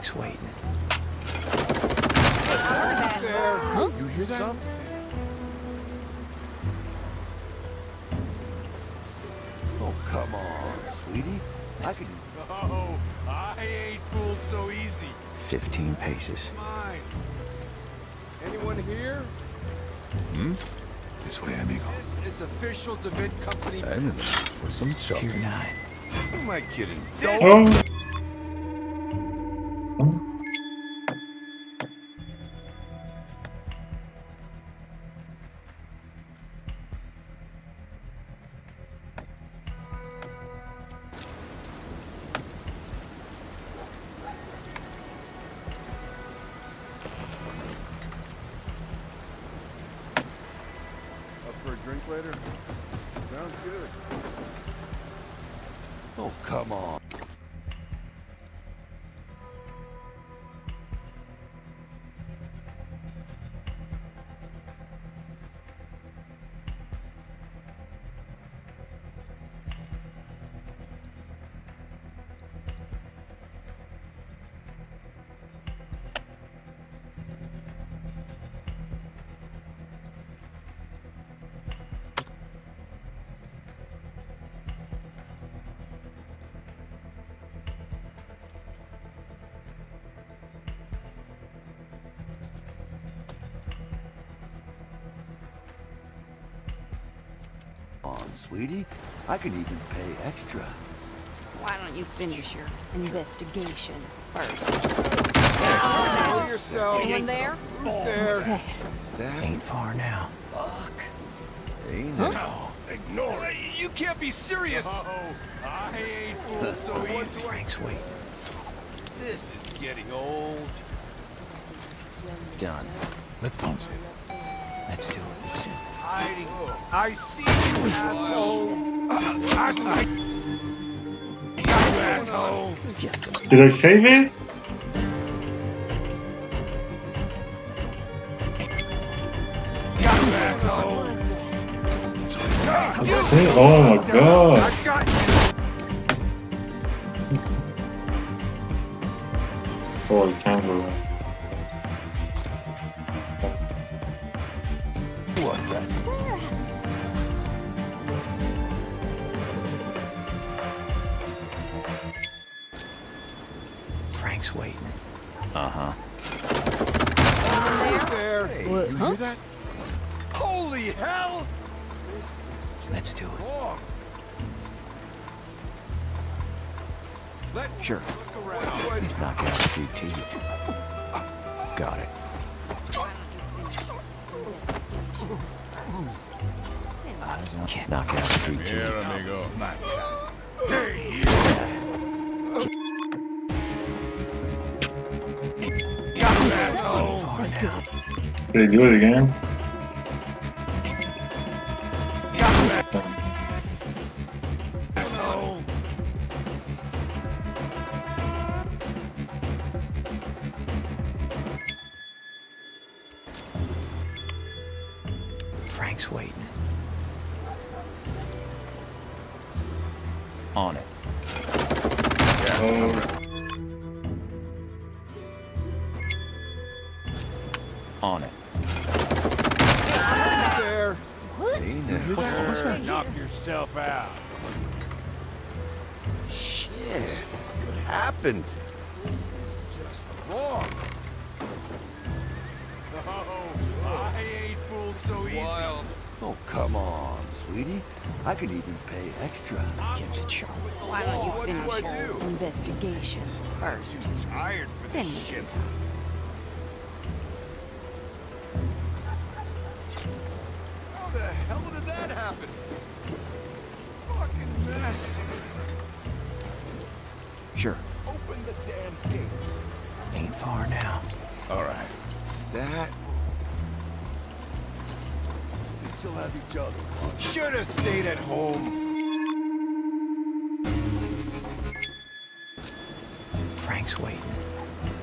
Frank's waiting. Huh? You hear that? Some Oh, come on, sweetie. I can... Oh, I ain't fooled so easy. 15 paces. Mine. Anyone here? Hmm? This way, amigo. This is official DeVitt Company. Anything for some chocolate. Pier 9. Who am I kidding? This oh. Sweetie. I can even pay extra. Why don't you finish your investigation first? Kill yourself. Anyone there? Who's there? Is that? Ain't far now. Fuck. Ain't huh? Ignore it. You can't be serious. Oh, I ain't fooled so easy. Frank's waiting. This is getting old. Done. Let's bounce it. Let's do it hiding. I see you, asshole. I, you asshole. Did I save it? that? Holy hell! Let's do it. Wrong. Let's sure. Let's knock out CT. Got it. Can't knock out CT. Here, amigo. Hey, you asshole! They do it again? Investigation first? I'm tired for this then shit. Sure. Open the damn gate. Ain't far now. All right. Is that? We still have each other. Should have stayed at home. Frank's waiting.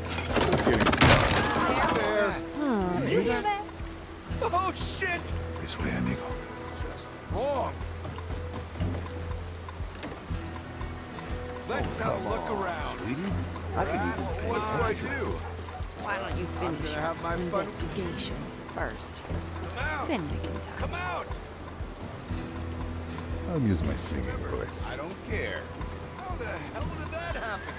Just getting Oh, you hear that? Oh shit! This way, amigo. Just wrong. Let's have a look Come on, around. sweetie. I can even say What do I do? Why don't you finish gonna your have my fun- investigation first? Come out! Then we can talk. Come out! I'll use my singing voice. I don't care. How the hell did that happen?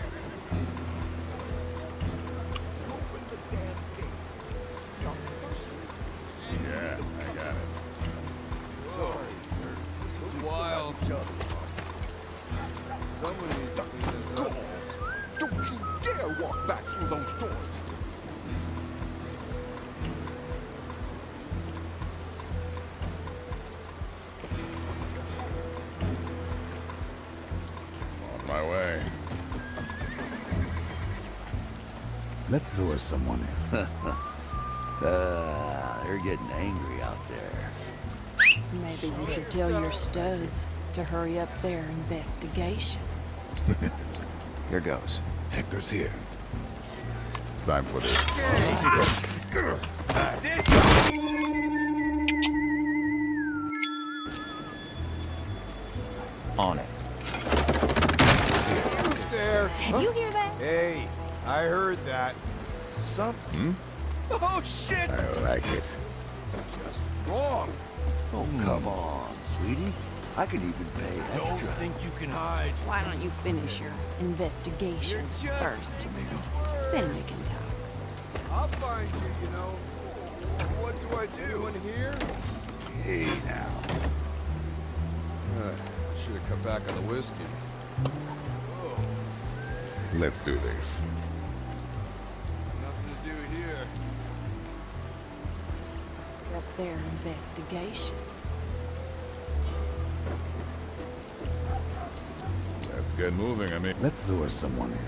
My way. Let's lure someone in. uh, they're getting angry out there. Maybe you should tell your studs to hurry up their investigation. Here goes. Hector's here. Time for this. On it. There. Did you hear that? Hey, I heard that. Something. Hmm? Oh shit! I like it. Just wrong. Oh, hmm. come on, sweetie. I can even pay extra. Don't think you can hide. Why don't you finish your investigation first? Then we can talk. I'll find you, you know. What do I do? in here? Hey, now. Uh, Should have cut back on the whiskey. Let's do this. Their investigation. Let's get moving, I mean. Let's lure someone in.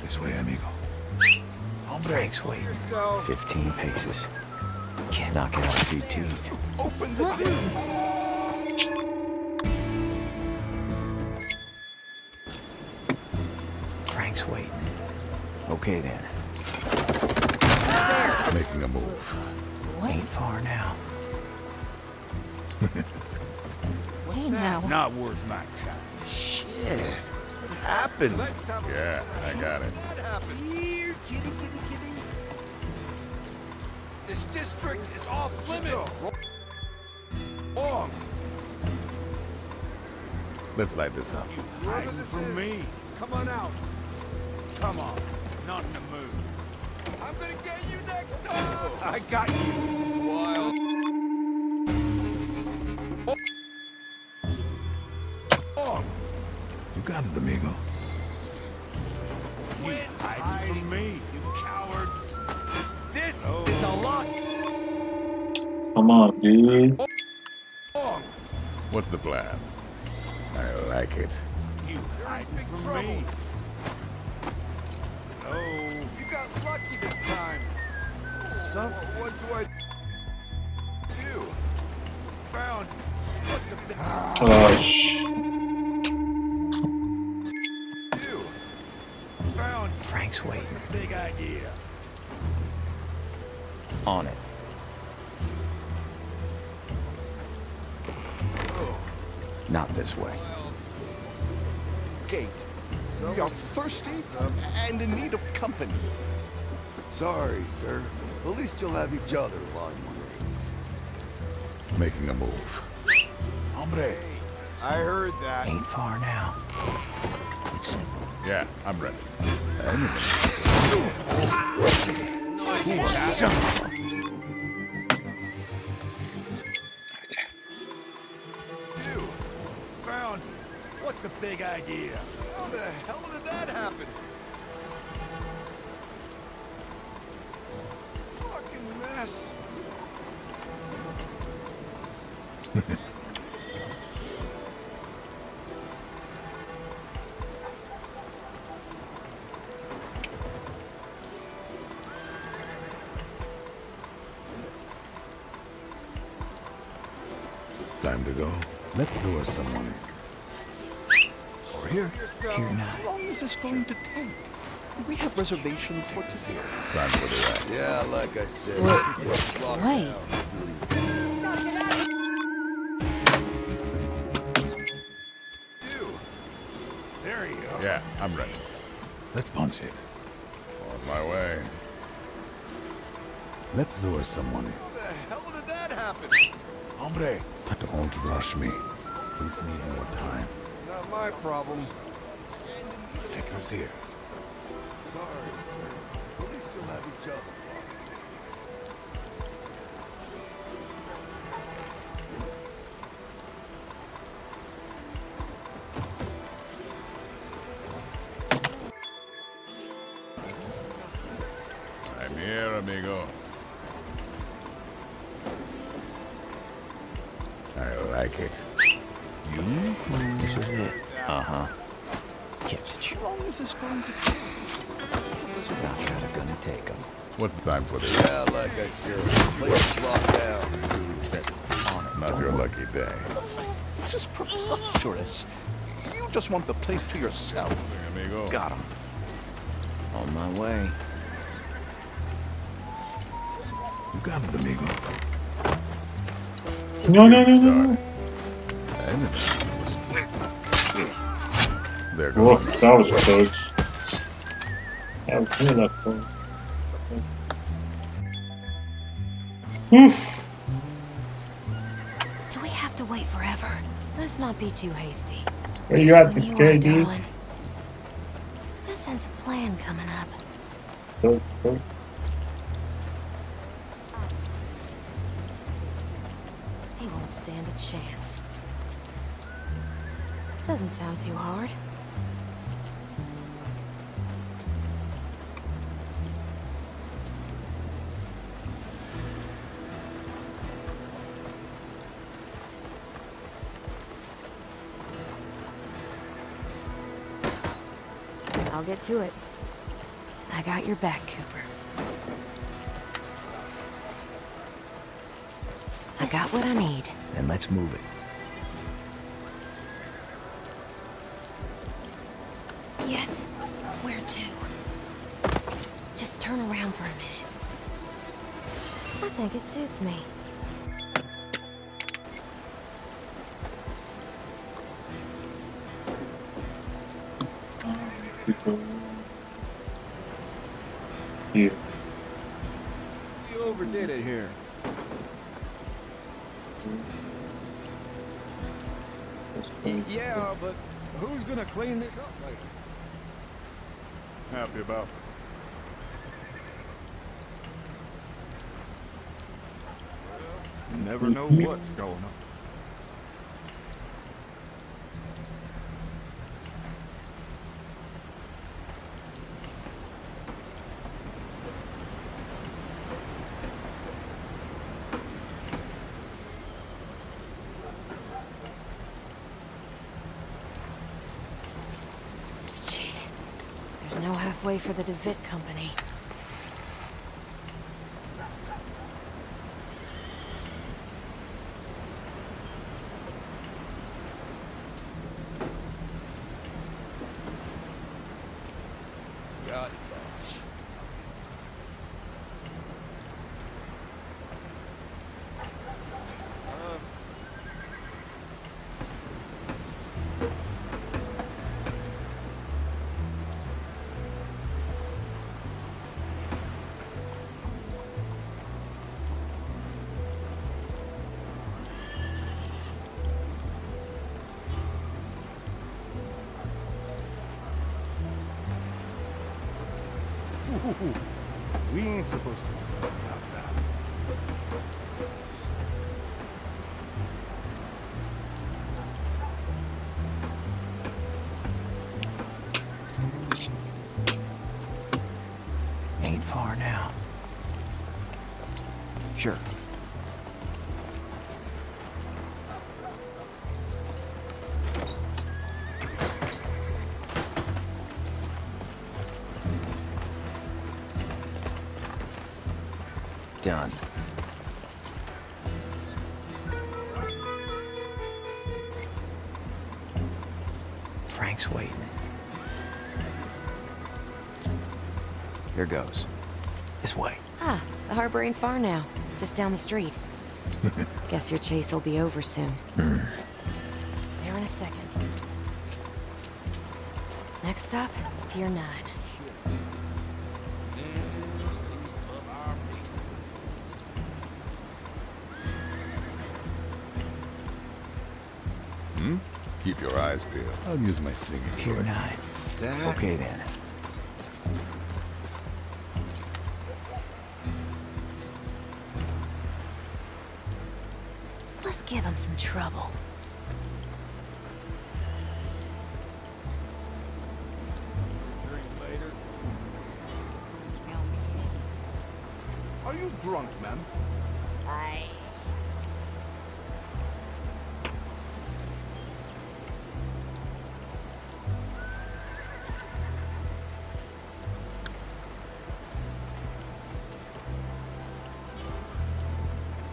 This way, amigo. Frank's waiting. Yourself. 15 paces. Can't knock it out with your teeth. Open the gate. Frank's waiting. Okay then. Making a move. Ain't far now. Hey now. Not worth my time. Shit. What happened? Let's have a Yeah, I got it. that happen. Here, kitty, kitty, kitty. This district is off limits. Wrong. Let's light this up. Hide from me. Come on out. Come on. Not in the I got you. This is wild. Oh. You got it, amigo. Quit hiding from me, you cowards. This oh. is a lot. Come on, dude. Wrong. What's the plan? I like it. You hiding from me. Oh. You got lucky this time. Some. What do I do? Found. What's a big Oh, sh- Found. Frank's waiting. Big idea. On it. Oh. Not this way. Gate. You're thirsty and in need of company. Sorry, sir. At least you'll have each other while you wait. Making a move. Hombre. I heard that. Ain't far now. It's Yeah, I'm ready. do? Found. What's a big idea? How the hell did that happen? We have reservations for today. Time for the ride. Yeah, like I said. Wait. Do. There you go. Yeah, I'm ready. Let's punch it. On my way. Let's lure someone in. How the hell did that happen? Hombre, don't rush me. This needs more time. Not my problem. Protector's here. Sorry, sir. At least you'll have each other. Is preposterous. You just want the place to yourself. Amigo. Got him. On my way. You got it, amigo. No, no, no, no, no. And there Whoa, oh, goes. that was close. I was doing that for. Oof. Have to wait forever? Let's not be too hasty. Where you at, this guy, dude? going. I sense a plan coming up. Go, go. He won't stand a chance. Doesn't sound too hard. Get to it. I got your back, Cooper. I got what I need. And let's move it. Yes. Where to? Just turn around for a minute. I think it suits me. Never know mm-hmm. what's going on. Jeez. There's no halfway for the DeVitt Company. Sure. Done. Frank's waiting. Here goes. This way. Ah, the Harbor ain't far now. Just down the street. Guess your chase will be over soon. There in a second. Next stop, Pier 9. Hmm? Keep your eyes peeled. I'll use my singing Pier voice. 9. Okay then. Let's give him some trouble. Are you drunk, ma'am? I...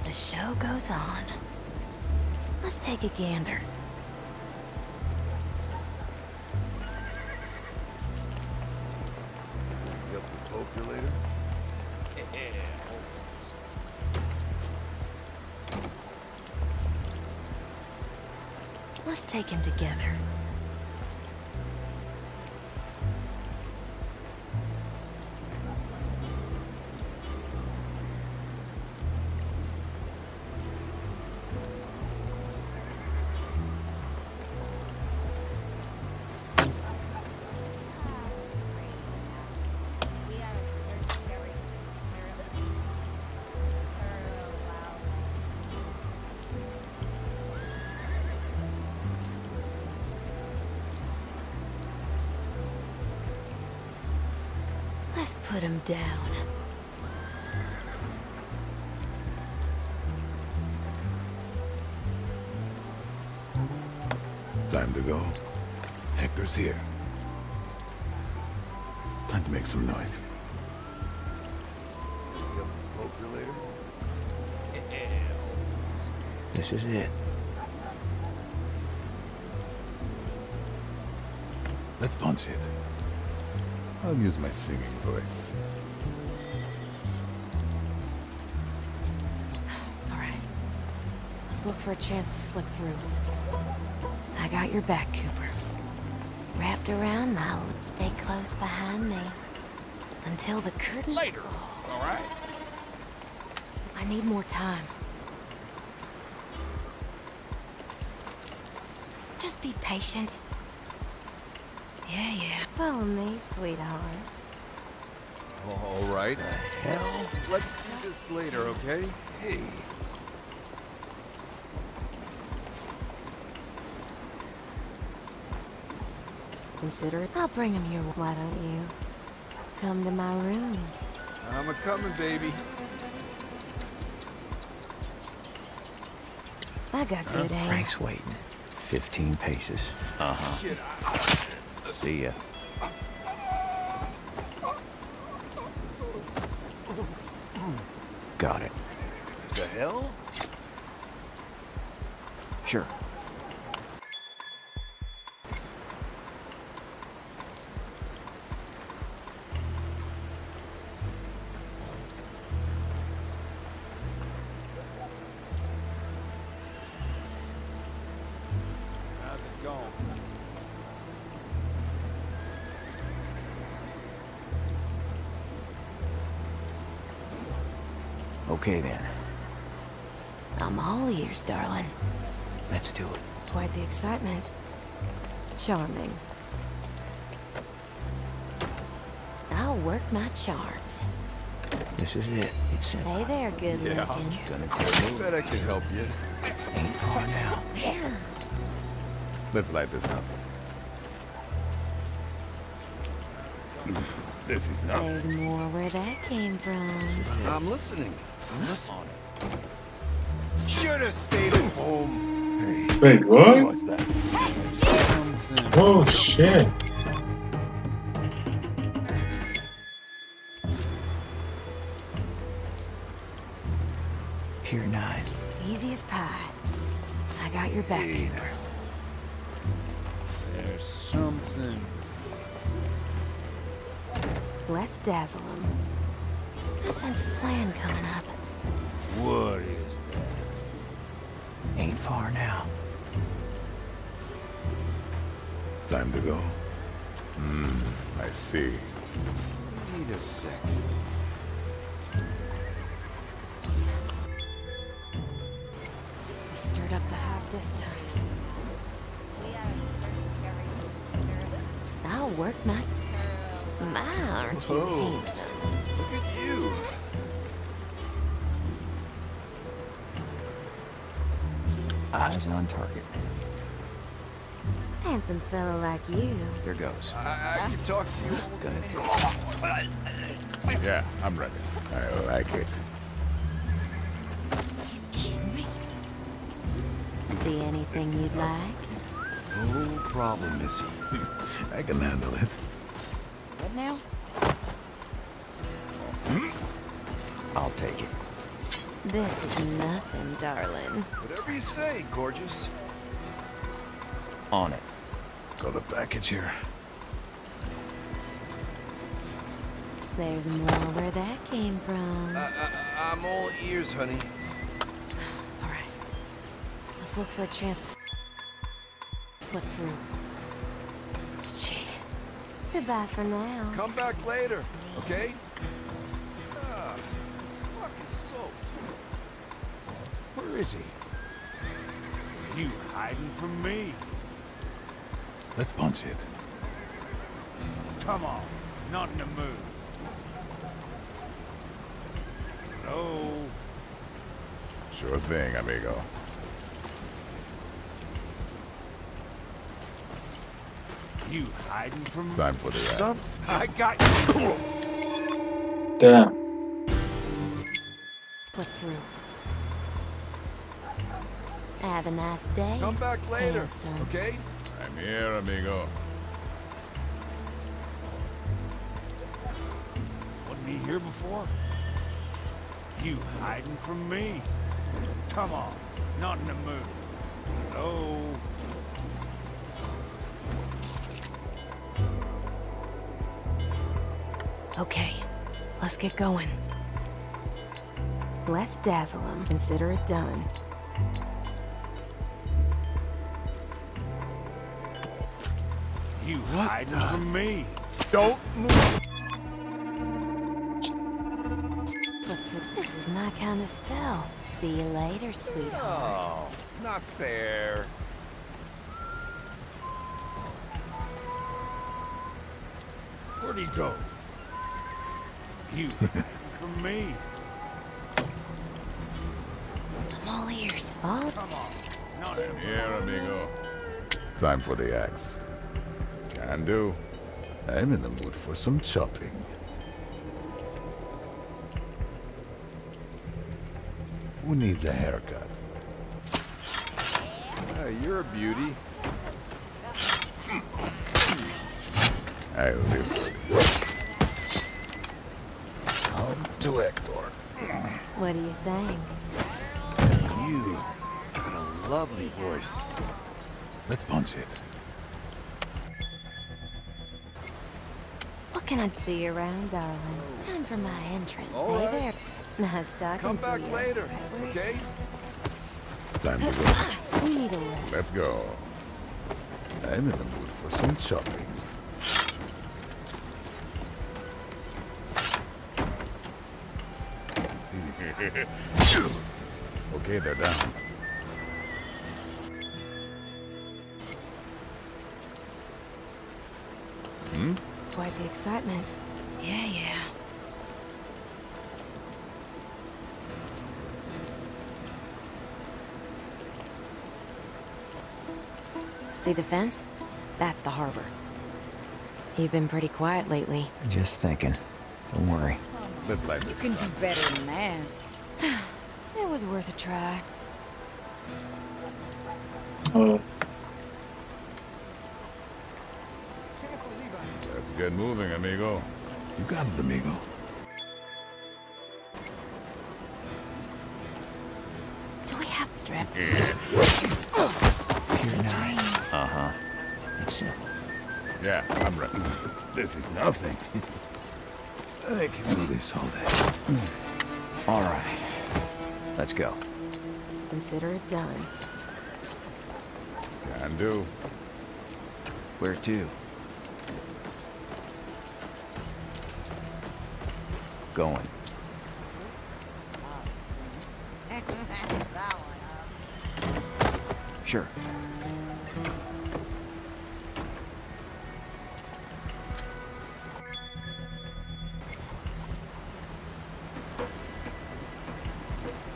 The show goes on. Let's take a gander. You up to poker later? Let's take him together. Put him down. Time to go. Hector's here. Time to make some noise. This is it. Let's punch it. I'll use my singing voice. All right. Let's look for a chance to slip through. I got your back, Cooper. Wrapped around now, stay close behind me. Until the curtain... Later. All right. I need more time. Just be patient. Yeah, yeah. Follow me, sweetheart. All right. Hell, let's do this later, okay? Hey, Consider it. I'll bring him here. Why don't you? Come to my room. I'm a coming, baby. I got good aim. Frank's waiting. 15 paces. Uh-huh. See ya. Got it. Okay then. I'm all ears, darling. Let's do it. Quite the excitement. Charming. I'll work my charms. This is it. It's simple. Hey there, good Yeah. looking. Gonna take I bet I can help you. Ain't far now. There. Let's light this up. This is not. There's more where that came from. I'm listening. I'm. Should have stayed at home. Wait, what? What's that? Oh shit. Pier 9. Easy as pie. I got your back, Cooper. There's something. Let's dazzle him. I sense a plan coming up. Time to go. Hmm, I see. Wait a second. We stirred up the hive this time. That'll work, Matt. My, aren't you oh, handsome? Look at you. Eyes on target. Handsome fellow like you. Here goes. I, I can talk to you. Gonna take Yeah, I'm ready. I like it. See anything you'd like? No problem, Missy. I can handle it. What now? I'll take it. This is nothing, darling. Whatever you say, gorgeous. On it. Got a package here. There's more where that came from. I, I, I'm all ears, honey. All right. Let's look for a chance to slip through. Jeez. Goodbye for now. Come back later, okay? Ah, fucking soaked. Where is he? Are You hiding from me? Let's punch it. Come on, not in the mood. Hello? Sure thing, amigo. You hiding from me? Time for the Son, ass. I got you. Damn. Slip through. Have a nice day. Come back later, handsome. okay? I'm here, amigo. Wasn't he here before? You hiding from me? Come on, not in the mood. Hello? Okay, let's get going. Let's dazzle them. Consider it done. You hiding from me? Don't move. This is my kind of spell. See you later, sweetheart. Oh, not fair. Where'd he go? You from me? I'm all ears. All Come on, not in the. Here, amigo. Time for the axe. Can do. I'm in the mood for some chopping. Who needs a haircut? Hey, you're a beauty. I live. Come to Hector. What do you think? You got a lovely voice. Let's punch it. What can I see you around, darling? Time for my entrance. All hey right. there. Nice talking Come to back you. later, Right okay? Time to go. Ah, we need a rest. Let's go. I'm in the mood for some chopping. okay, they're down. Excitement. Yeah, yeah. See the fence? That's the harbor. You've been pretty quiet lately. Just thinking. Don't worry. Let's light this. You can do better than that. It was worth a try. Oh, get moving, amigo. You got it, amigo. Do we have strap? Pure night. Dreams. Uh-huh. It's. Yeah, I'm ready. This is nothing. I can do this all day. All right. Let's go. Consider it done. Can do. Where to? Going. Sure.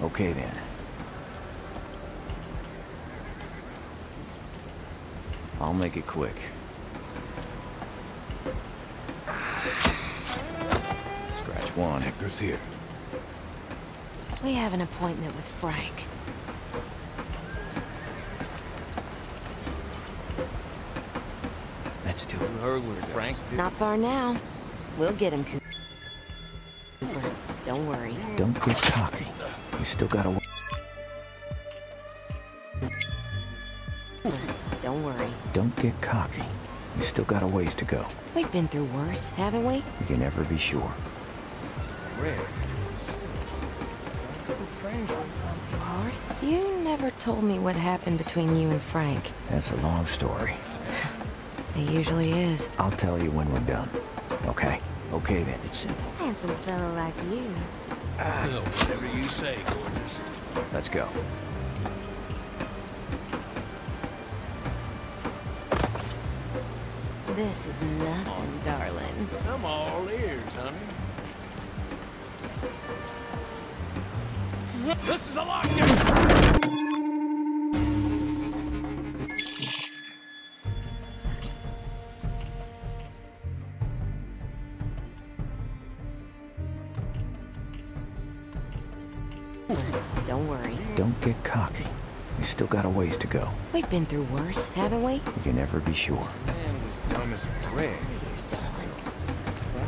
Okay then. I'll make it quick. Scratch one. Hector's here. We have an appointment with Frank. Let's do You it. heard what Frank did? Not far now. We'll get him, Don't worry. Don't get cocky. You still gotta. Don't worry. Don't get cocky. You still got a ways to go. We've been through worse, haven't we? You can never be sure. Red. Sound too hard? You never told me what happened between you and Frank. That's a long story. It usually is. I'll tell you when we're done. Okay? Okay then. It's simple. Handsome fellow like you. ah Whatever you say, gorgeous. Let's go. This is nothing, darling. I'm all ears, honey. This is a lot different. Don't worry. Don't get cocky. You still got a ways to go. We've been through worse, haven't we? You can never be sure. Man was dumb as a brick.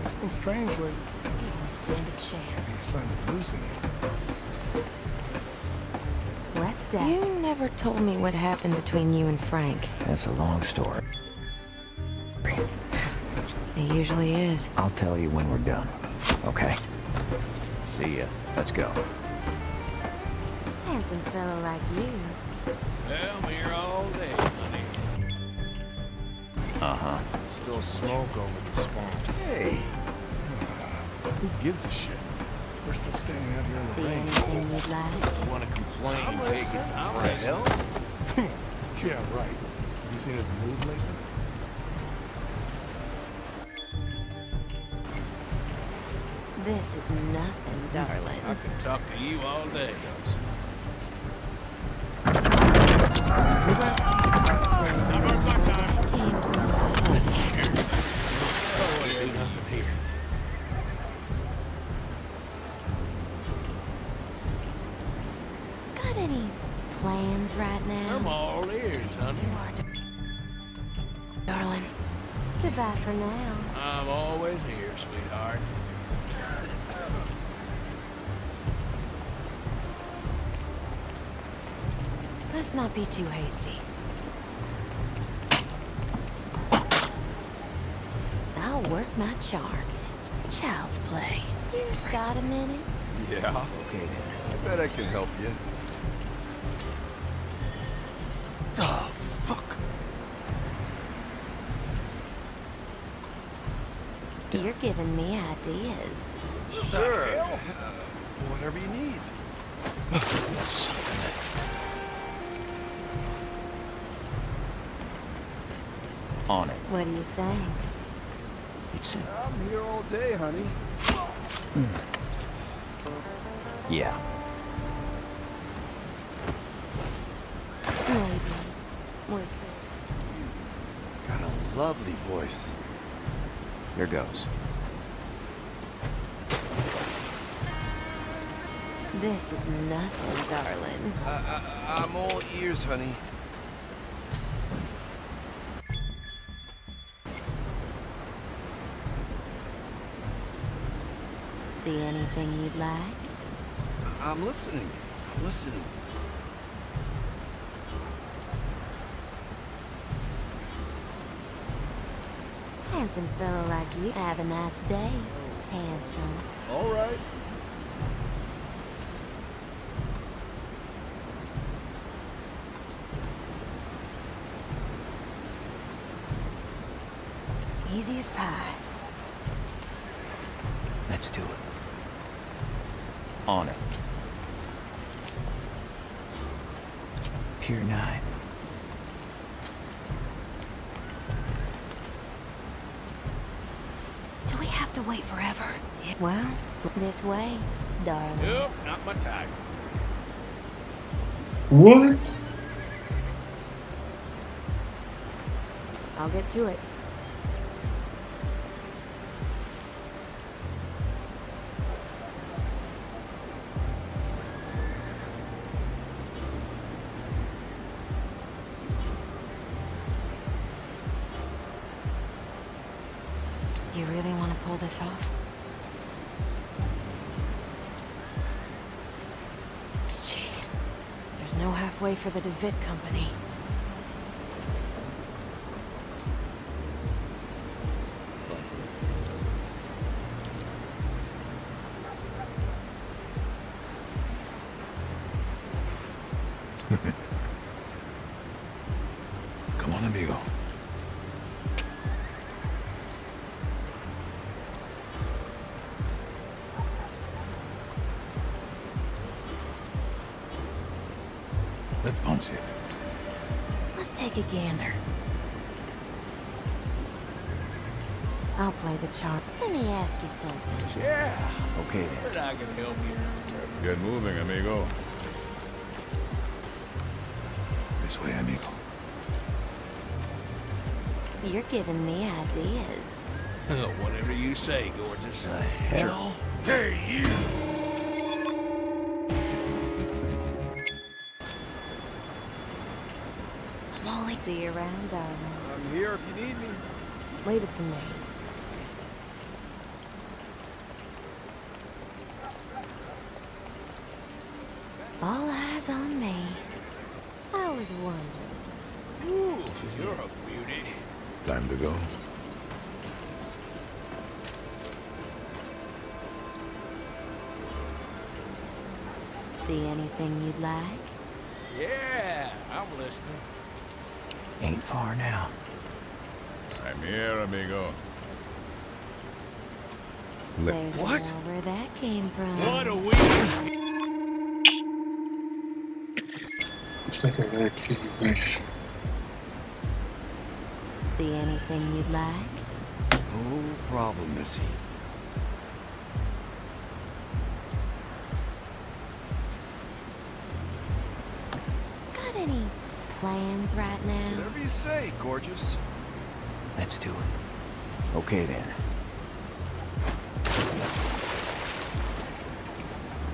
Acting strangely. Don't stand a chance. He's finally losing it. Let's dance. You never told me what happened between you and Frank. That's a long story. It usually is. I'll tell you when we're done. Okay? See ya. Let's go. Handsome fellow like you. Well, I'm here all day, honey. Uh-huh. Still smoke over the swamp. Hey, Who gives a shit? We're still standing out here in the See rain. anything you'd like? You want to complain, take it to I'm Frank. ready. Yeah, right. Have you seen his mood lately? This is nothing, darling. I could talk to you all day. For now. I'm always here, sweetheart. Let's not be too hasty. I'll work my charms. Child's play. You got a minute? yeah, Okay then. I bet I can help you. You're giving me ideas. Sure. Whatever you need. On it. What do you think? It's simple. I'm here all day, honey. Hmm. Yeah. Maybe. We. Got a lovely voice. Here goes. This is nothing, darling. I, I, I'm all ears, honey. See anything you'd like? I'm listening. I'm listening. Handsome fellow like you. Have a nice day. Handsome. All right. Easy as pie. Let's do it. On it. Pier 9. Do we have to wait forever? Well, this way, darling. Nope, not my type. What? I'll get to it. For the DeVitt Company. Let's punch it. Let's take a gander. I'll play the charm. Let me ask you something. Yeah, Okay then. but I can help you. Let's get moving, amigo. This way, amigo. You're giving me ideas. Whatever you say, gorgeous. The hell? Hey, you! See you around, darling. I'm here if you need me. Leave it to me. All eyes on me. I was wondering. Ooh, you're a beauty. Time to go. See anything you'd like? Yeah, I'm listening. Ain't far now. I'm here, amigo. There's What? more where that came from. What a week! Looks like I gotta kill you. See anything you'd like? No problem, Missy. Plans right now? Whatever you say, gorgeous. Let's do it. Okay then.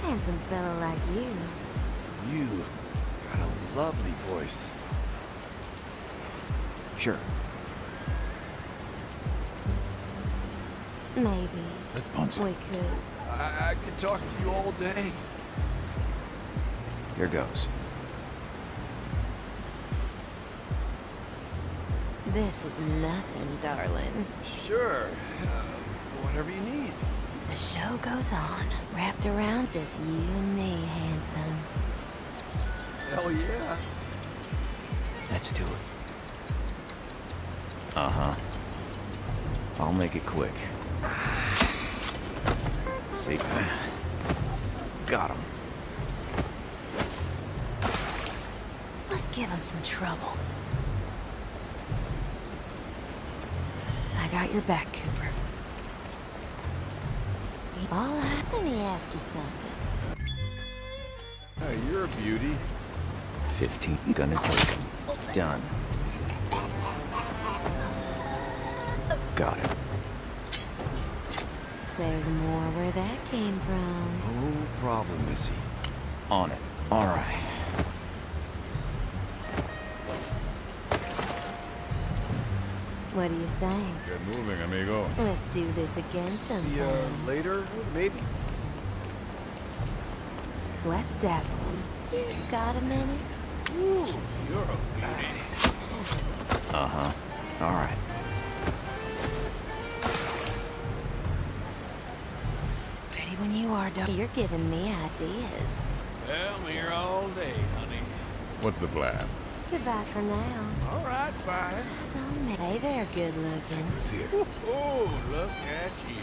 Handsome fellow like you. You got a lovely voice. Sure. Maybe Let's punch it. we could. I, I could talk to you all day. Here goes. This is nothing, darling. Sure. Uh, whatever you need. The show goes on, wrapped around this you and me, handsome. Hell yeah. Let's do it. Uh-huh. I'll make it quick. See? Got him. Let's give him some trouble. I got your back, Cooper. All right, let me ask you something. Hey, you're a beauty. 15. Gonna take him. Done. Got it. There's more where that came from. No problem, Missy. On it. All right. What do you think? Get moving, amigo. Let's do this again sometime. See sometime. ya later, maybe. Let's dazzle him. You got a minute? Ooh, you're a beauty. Uh-huh. All right. Ready when you are, Doc. You're giving me ideas. Well, I'm here all day, honey. What's the plan? Goodbye for now. All right, fine. Eyes on. Hey there, good looking. Who's here? Oh, look at you.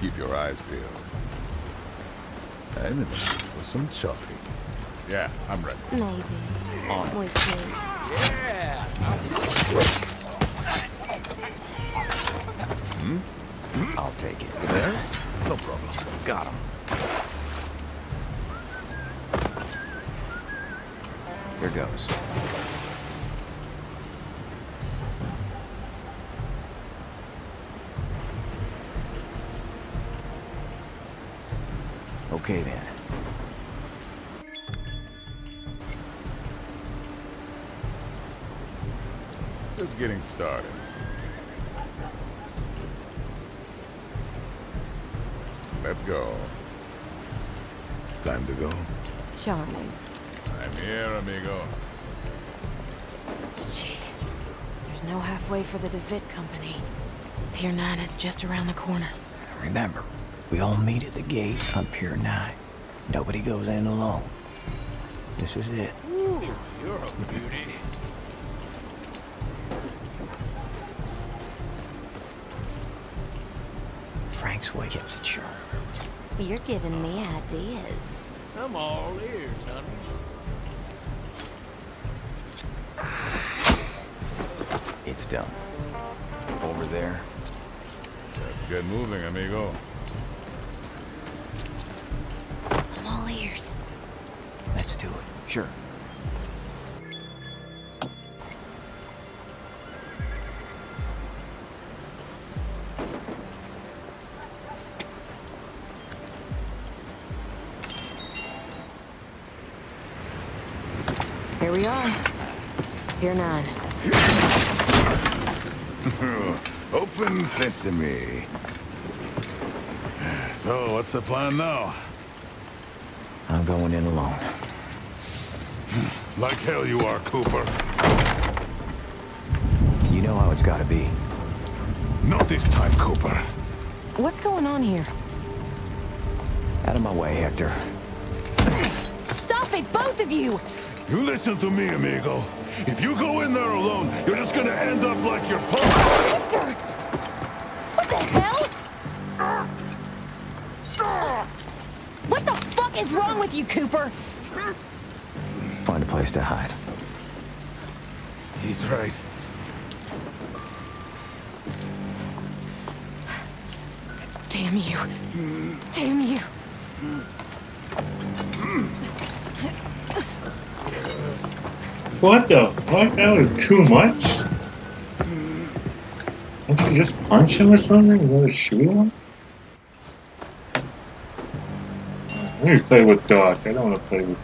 keep your eyes peeled. I'm in the mood for some chopping. Yeah, I'm ready. Maybe. On. We could. Hmm? I'll take it. You there? No problem. Got him. Here goes. Okay then. Just getting started. Let's go. Time to go. Charming. I'm here, amigo. Jeez. There's no halfway for the DeVitt Company. Pier 9 is just around the corner. Remember, we all meet at the gate on Pier 9. Nobody goes in alone. This is it. You're a beauty. Frank's way kept it sharp. You're giving me ideas. I'm all ears, honey. It's done. Over there. Let's get moving, amigo. I'm all ears. Let's do it. Sure. Here we are. Pier 9. Open sesame. So, what's the plan now? I'm going in alone. Like hell you are, Cooper. You know how it's gotta be. Not this time, Cooper. What's going on here? Out of my way, Hector. Stop it, both of you! You listen to me, amigo. If you go in there alone, you're just gonna end up like your punk. Hector! What the hell? What the fuck is wrong with you, Cooper? Find a place to hide. He's right. Damn you. Damn you. What the fuck? That was too much? Just punch him or something? You want to shoot him? Let me play with Doc. I don't want to play with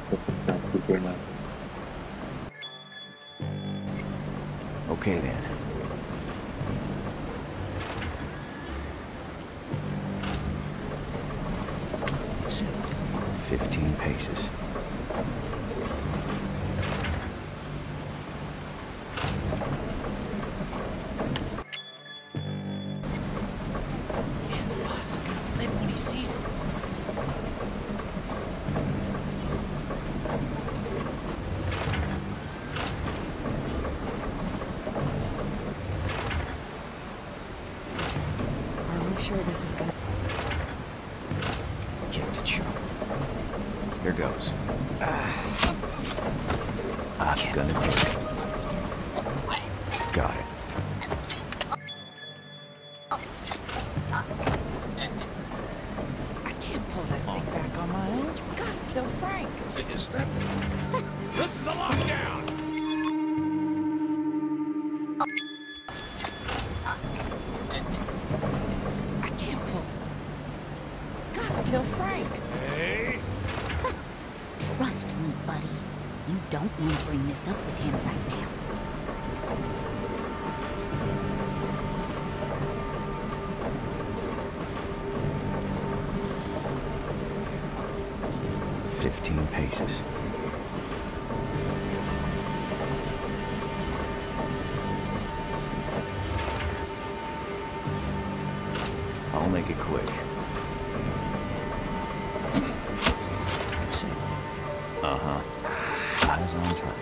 I was on time.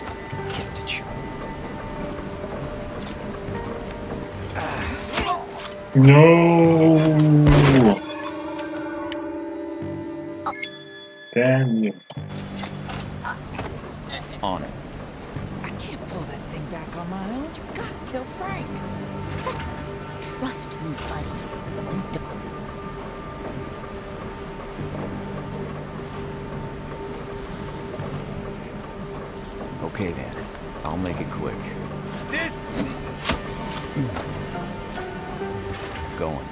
Kept it. No. Damn you. On it. I can't pull that thing back on my own. You gotta tell Frank. Trust me, buddy. Okay then. I'll make it quick. This Going.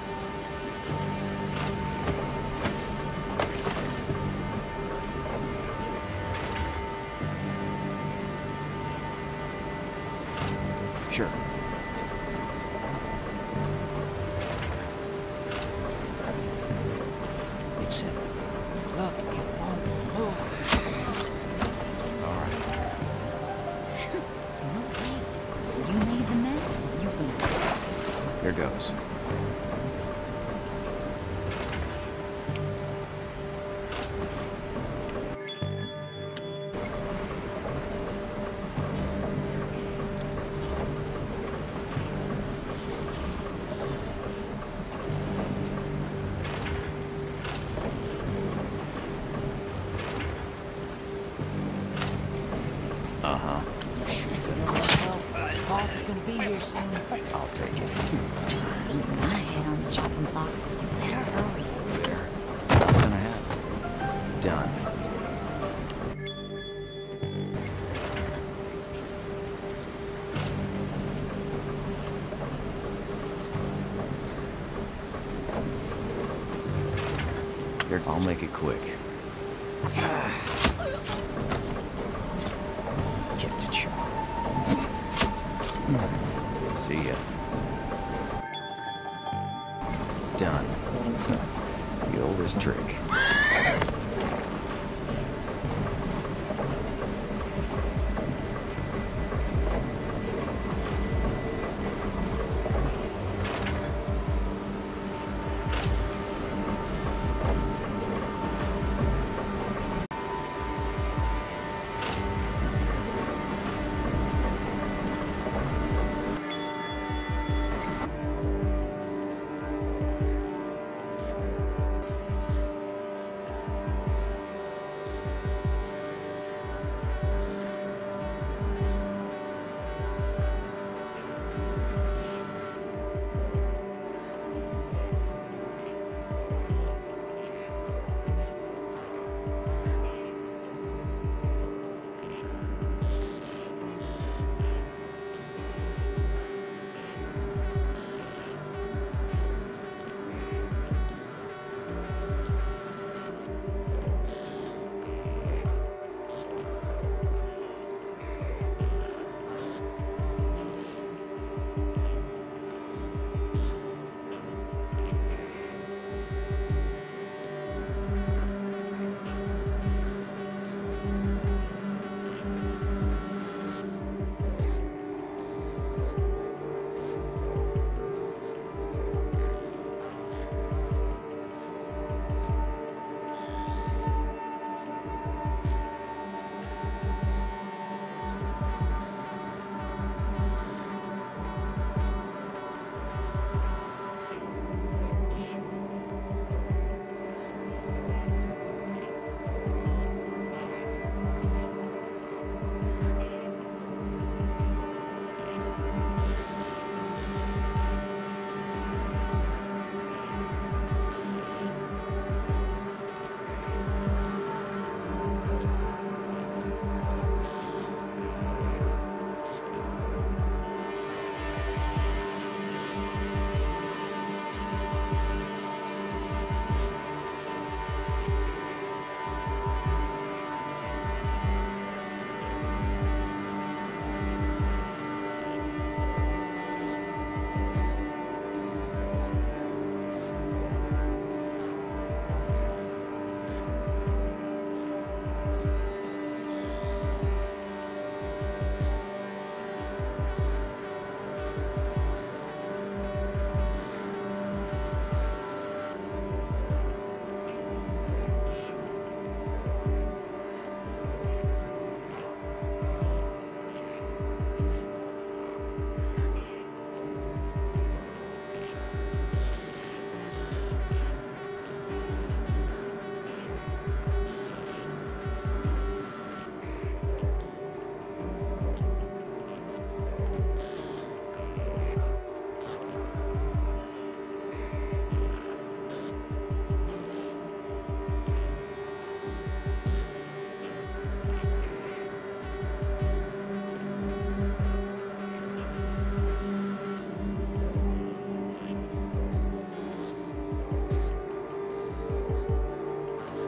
Uh-huh. You sure you know well? Boss is gonna be here soon. I'll take it. Beat my head on the chopping block, so you better hurry. There. What's gonna happen? Done. Here, I'll make it quick.